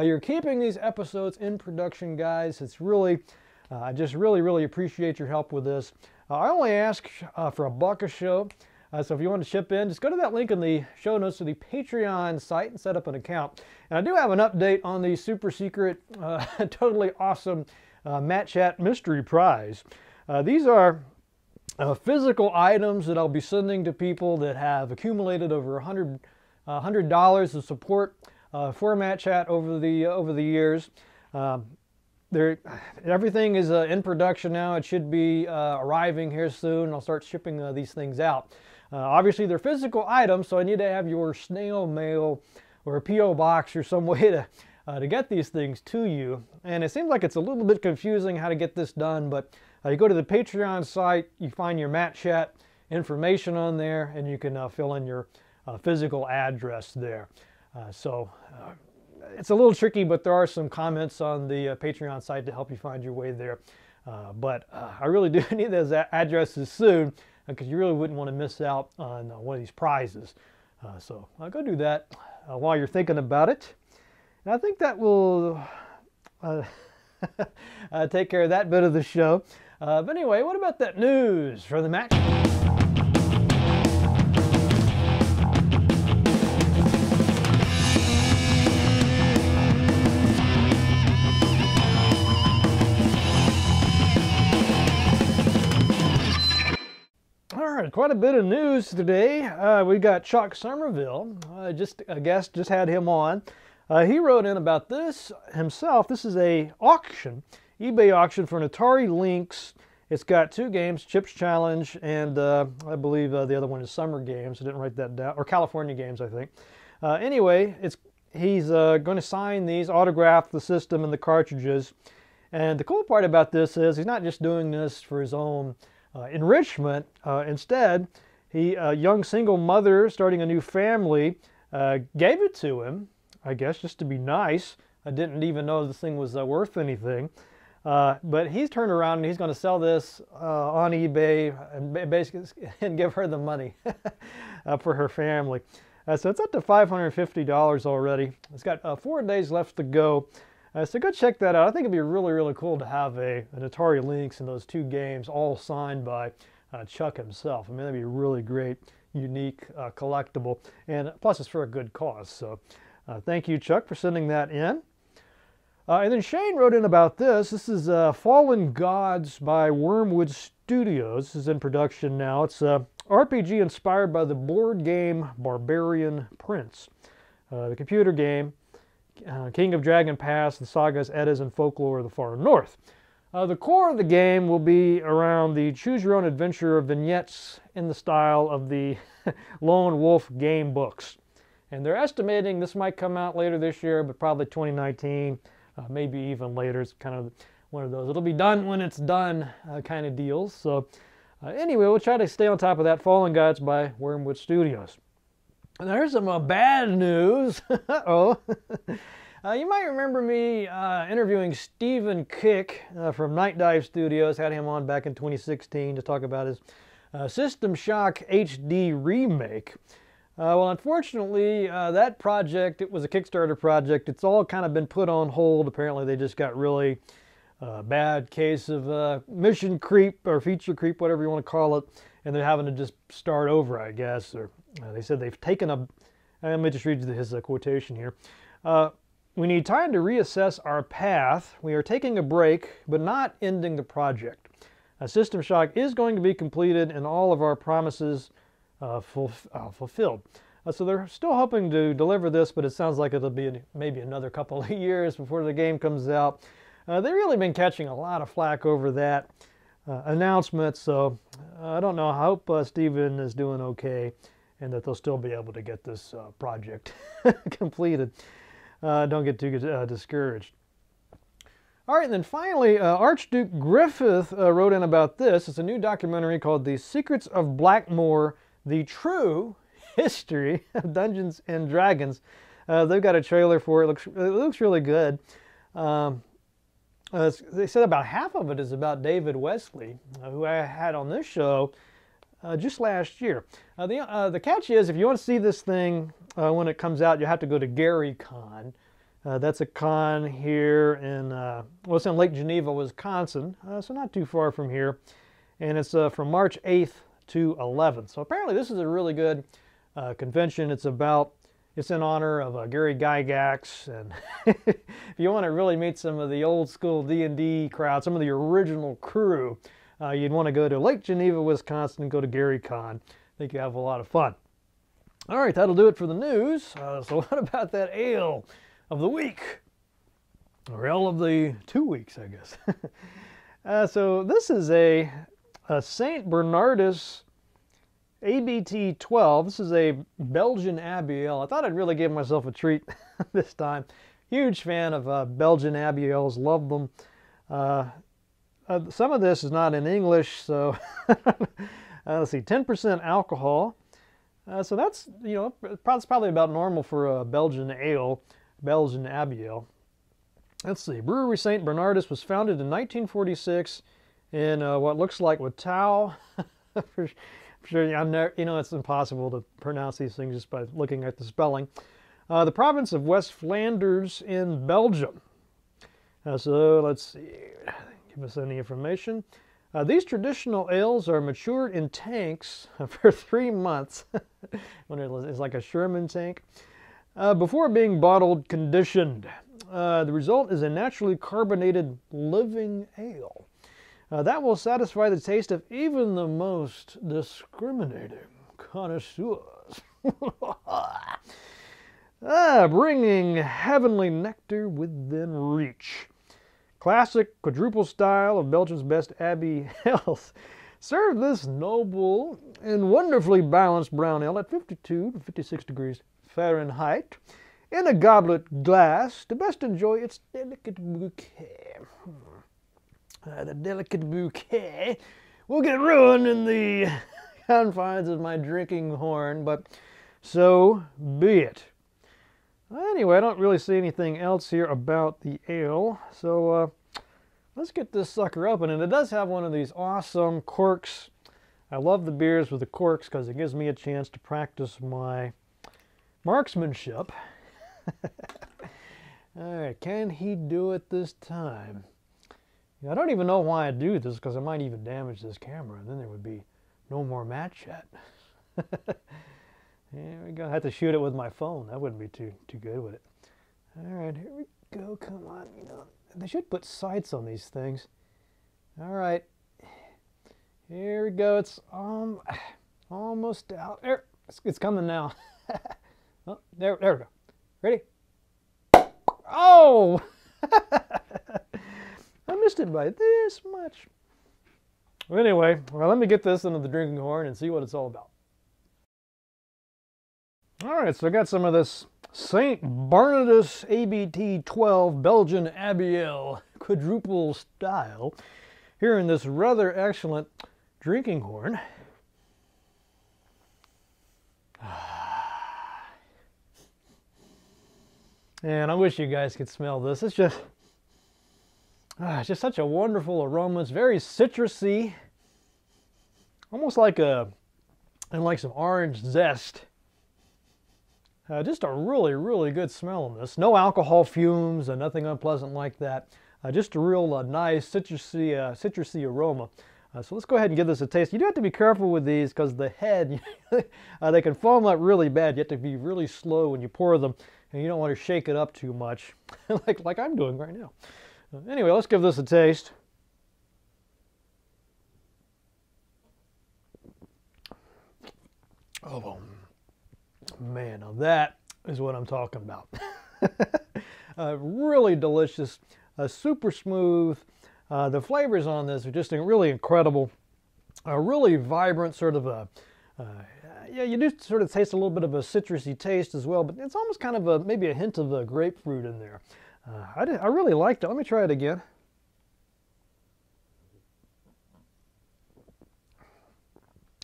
you're keeping these episodes in production, guys. It's really, I just really, really appreciate your help with this. I only ask for a buck a show. Uh, so if you want to chip in, just go to that link in the show notes to the Patreon site and set up an account. And I do have an update on the super secret, uh, totally awesome uh, Matt Chat mystery prize. Uh, these are uh, physical items that I'll be sending to people that have accumulated over 100 $100 of support uh, for Matt Chat over the over the years. Um, there, everything is uh, in production now. It should be uh, arriving here soon. I'll start shipping uh, these things out. Uh, obviously, they're physical items, so I need to have your snail mail or a PO box or some way to uh, to get these things to you. And it seems like it's a little bit confusing how to get this done, but Uh, you go to the Patreon site, you find your Matt Chat information on there, and you can uh, fill in your uh, physical address there. so it's a little tricky, but there are some comments on the uh, Patreon site to help you find your way there. Uh, but uh, I really do need those addresses soon because you really wouldn't want to miss out on one of these prizes. so I'll go do that while you're thinking about it. And I think that will uh, take care of that bit of the show. Uh, but anyway, what about that news for the match? All right, quite a bit of news today. Uh, we got Chuck Somerville. Uh, just a guest just had him on. Uh, he wrote in about this himself. This is a auction, eBay auction for an Atari Lynx. It's got two games, Chips Challenge, and uh, I believe uh, the other one is Summer Games. I didn't write that down, or California Games, I think. Uh, anyway, it's he's going to sign these, autograph the system and the cartridges. And the cool part about this is he's not just doing this for his own uh, enrichment. Uh, instead, he, a young single mother starting a new family, uh, gave it to him, I guess, just to be nice. I didn't even know the thing was worth anything. Uh, but he's turned around and he's going to sell this uh, on eBay and basically and give her the money uh, for her family. so it's up to $550 already. It's got four days left to go. Uh, so go check that out. I think it'd be really, really cool to have a, an Atari Lynx and those two games all signed by uh, Chuck himself. I mean, that'd be a really great, unique, uh, collectible. And plus, it's for a good cause. So uh, thank you, Chuck, for sending that in. Uh, and then Shane wrote in about this. This is uh, Fallen Gods by Wormwood Studios. This is in production now. It's a RPG inspired by the board game Barbarian Prince. the computer game uh, King of Dragon Pass, the sagas, Eddas, and folklore of the far north. Uh, the core of the game will be around the choose your own adventure vignettes in the style of the Lone Wolf game books. And they're estimating this might come out later this year, but probably 2019, uh, maybe even later. It's kind of one of those. It'll be done when it's done uh, kind of deals. So, uh, anyway, we'll try to stay on top of that. Fallen Gods by Wormwood Studios. There's some uh, bad news. oh. you might remember me interviewing Stephen Kick from Nightdive Studios. Had him on back in 2016 to talk about his System Shock HD remake. Uh, well, unfortunately, that project, it was a Kickstarter project. It's all kind of been put on hold. Apparently, they just got really bad case of mission creep or feature creep, whatever you want to call it, and they're having to just start over, I guess, or uh, they said they've taken a, let me just read you his uh, quotation here. Uh, we need time to reassess our path. We are taking a break, but not ending the project. A System Shock is going to be completed and all of our promises uh, uh, fulfilled. Uh, so they're still hoping to deliver this, but it sounds like it'll be maybe another couple of years before the game comes out. they've really been catching a lot of flack over that announcement, so I don't know. I hope Stephen is doing okay and that they'll still be able to get this uh, project completed. Uh, don't get too uh, discouraged. All right, and then finally, uh, Archduke Griffith uh, wrote in about this. It's a new documentary called The Secrets of Blackmoor, The True History of Dungeons and Dragons. Uh, they've got a trailer for it. It looks, it looks really good. Um, they said about half of it is about David Wesely, who I had on this show uh, just last year. Uh, the, uh, the catch is, if you want to see this thing uh, when it comes out, you have to go to Gary Con. Uh, that's a con here in, uh, well, it's in Lake Geneva, Wisconsin, so not too far from here. And it's from March 8th to 11. So apparently this is a really good uh, convention. It's about, it's in honor of uh, Gary Gygax. And if you want to really meet some of the old school D&D crowd, some of the original crew, uh, you'd want to go to Lake Geneva, Wisconsin and go to Gary Con. I think you have a lot of fun. All right, that'll do it for the news. Uh, so what about that ale of the week? Or ale of the two weeks, I guess. uh, so this is a, a St. Bernardus ABT 12. This is a Belgian Abbey ale. I thought I'd really give myself a treat this time. Huge fan of uh, Belgian Abbey ales. Love them. Uh, uh, some of this is not in English, so uh, let's see, 10% alcohol. Uh, so that's, you know, that's probably about normal for a Belgian ale, Belgian Abbey ale. Let's see, Brewery St. Bernardus was founded in 1946 in uh, what looks like Watou. for sure, I'm never, you know, it's impossible to pronounce these things just by looking at the spelling. Uh, the province of West Flanders in Belgium. Uh, so let's see, give us any information. Uh, these traditional ales are matured in tanks for three months, when it's like a Sherman tank, uh, before being bottled conditioned. Uh, the result is a naturally carbonated living ale. Uh, that will satisfy the taste of even the most discriminating connoisseurs. ah, bringing heavenly nectar within reach. Classic quadruple style of Belgium's best Abbey ales. Serve this noble and wonderfully balanced brown ale at 52 to 56 degrees Fahrenheit in a goblet glass to best enjoy its delicate bouquet. Uh, the delicate bouquet will get ruined in the confines of my drinking horn, but so be it. Anyway, I don't really see anything else here about the ale, so uh, let's get this sucker open. And it does have one of these awesome corks. I love the beers with the corks because it gives me a chance to practice my marksmanship. All right, can he do it this time? I don't even know why I do this because I might even damage this camera and then there would be no more Matt Chat. There we go. I have to shoot it with my phone. That wouldn't be too too good, with it? All right, here we go. Come on, you know they should put sights on these things. All right, here we go. It's um almost out. There, it's, it's coming now. oh, there, there we go. Ready? Oh! It by this much. Anyway, well, let me get this into the drinking horn and see what it's all about. All right, so I got some of this St. Bernardus ABT 12 Belgian Abbey ale quadruple style here in this rather excellent drinking horn. And I wish you guys could smell this. It's just, ah, it's just such a wonderful aroma. It's very citrusy, almost like a, and like some orange zest. Uh, just a really, really good smell in this. No alcohol fumes and nothing unpleasant like that. Uh, just a real uh, nice citrusy, uh, citrusy aroma. Uh, so let's go ahead and give this a taste. You do have to be careful with these because the head, uh, they can foam up really bad. You have to be really slow when you pour them and you don't want to shake it up too much like, like I'm doing right now. Anyway, let's give this a taste. Oh, man, now that is what I'm talking about. uh, really delicious, uh, super smooth. Uh, the flavors on this are just really incredible. A really vibrant sort of a, uh, yeah, you do sort of taste a little bit of a citrusy taste as well, but it's almost kind of a, maybe a hint of a grapefruit in there. Uh, I, did, I really liked it. Let me try it again.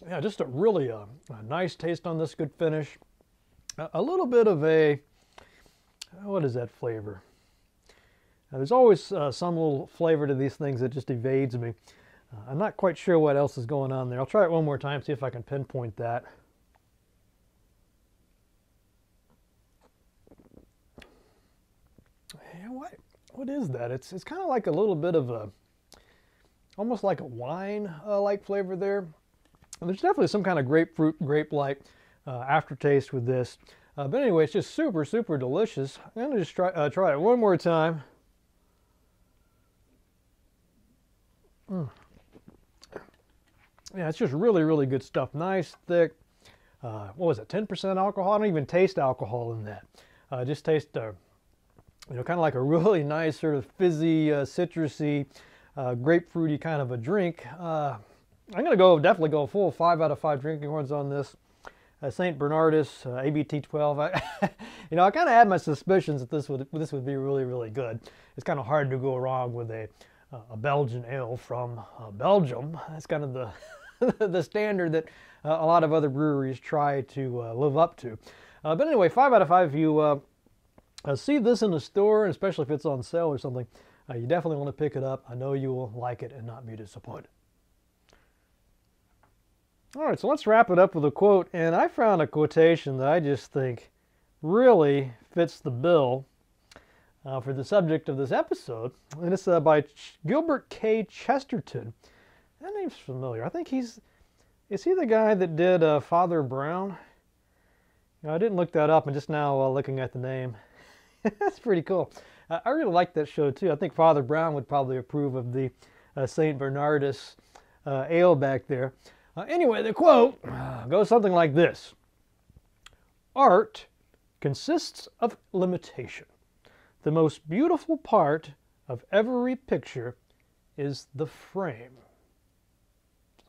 Yeah, just a really uh, a nice taste on this, good finish a little bit of a, what is that flavor? Now, there's always uh, some little flavor to these things that just evades me. Uh, I'm not quite sure what else is going on there. I'll try it one more time, see if I can pinpoint that. Yeah, what, is that? It's, it's kind of like a little bit of a, almost like a wine-like uh, flavor there. And there's definitely some kind of grapefruit, grape-like uh, aftertaste with this. Uh, but anyway, it's just super, super delicious. I'm to just try, uh, try it one more time. Mm. Yeah, it's just really, really good stuff. Nice, thick, uh, what was it, 10% alcohol? I don't even taste alcohol in that. Uh, just taste, uh, you know, kind of like a really nice sort of fizzy, uh, citrusy, uh, grapefruity kind of a drink. Uh, I'm going to go definitely go full five out of five drinking horns on this. Uh, St. Bernardus, uh, ABT 12. I, you know, I kind of had my suspicions that this would this would be really really good. It's kind of hard to go wrong with a uh, a Belgian ale from uh, Belgium. That's kind of the the standard that uh, a lot of other breweries try to uh, live up to. but anyway, five out of five. If you see this in the store, especially if it's on sale or something, you definitely want to pick it up. I know you will like it and not be disappointed. All right, so let's wrap it up with a quote. And I found a quotation that I just think really fits the bill uh, for the subject of this episode. And it's uh, by Ch Gilbert K. Chesterton. That name's familiar. I think he's, is he the guy that did uh, Father Brown? You know, I didn't look that up. I'm just now uh, looking at the name. That's pretty cool. I really like that show too. I think Father Brown would probably approve of the uh, St. Bernardus uh, ale back there. Uh, anyway, the quote goes something like this Art consists of limitation. The most beautiful part of every picture is the frame.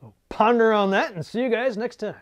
So ponder on that and see you guys next time.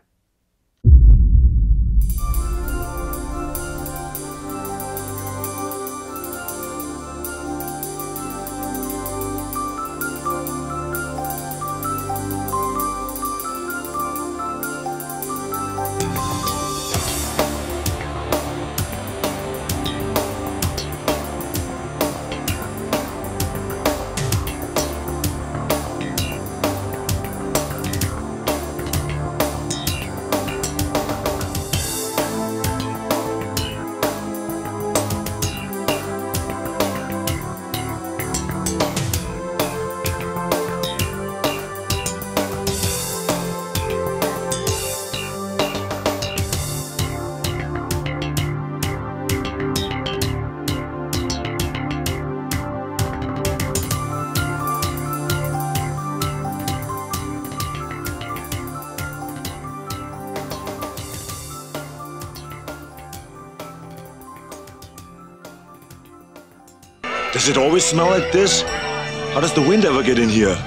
Does it always smell like this? How does the wind ever get in here?